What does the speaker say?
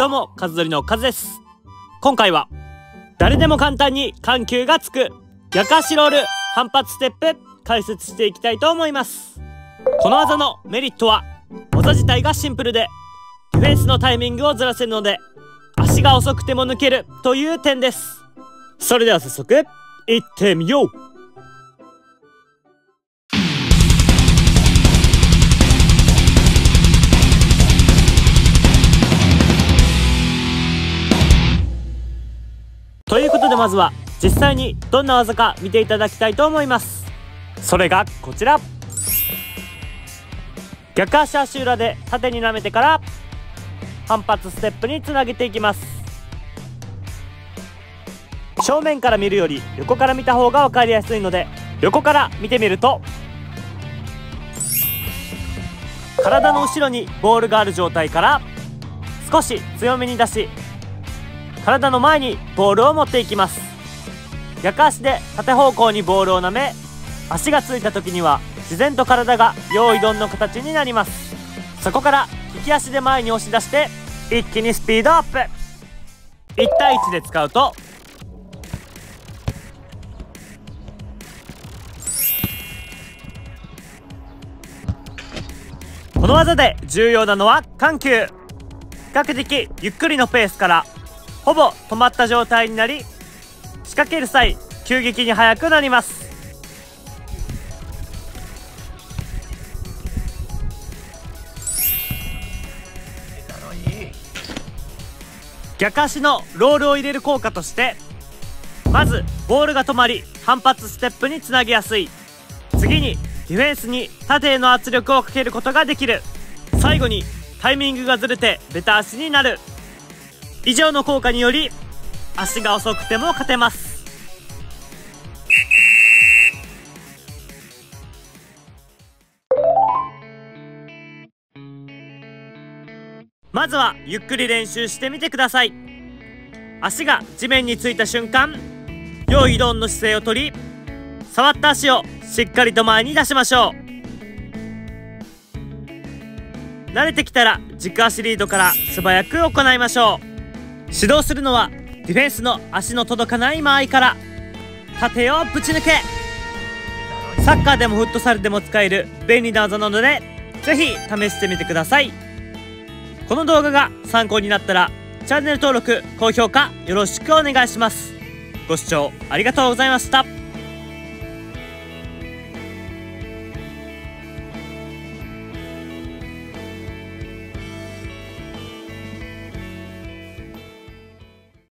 どうも、カズドリのカズです。今回は、誰でも簡単に緩急がつく、逆足ロール反発ステップ解説していきたいと思います。この技のメリットは、技自体がシンプルで、ディフェンスのタイミングをずらせるので、足が遅くても抜けるという点です。それでは早速、いってみようでまずは実際にどんな技か見ていただきたいと思います。それがこちら。逆足足裏で縦に舐めてから反発ステップにつなげていきます。正面から見るより横から見た方が分かりやすいので横から見てみると体の後ろにボールがある状態から少し強めに出し体の前にボールを持っていきます。逆足で縦方向にボールを舐め足がついた時には自然と体が用意ドンの形になります。そこから利き足で前に押し出して一気にスピードアップ。1対1で使うとこの技で重要なのは緩急。比較的ゆっくりのペースからほぼ止まった状態になり仕掛ける際急激に速くなります。逆足のロールを入れる効果としてまずボールが止まり反発ステップにつなげやすい。次にディフェンスに縦への圧力をかけることができる。最後にタイミングがずれてベタ足になる。以上の効果により足が遅くても勝てます。まずはゆっくり練習してみてください。足が地面についた瞬間用意ドンの姿勢をとり触った足をしっかりと前に出しましょう。慣れてきたら軸足リードから素早く行いましょう。指導するのはディフェンスの足の届かない間合いから。縦をぶち抜け。サッカーでもフットサルでも使える便利な技なのでぜひ試してみてください。この動画が参考になったらチャンネル登録高評価よろしくお願いします。ご視聴ありがとうございました。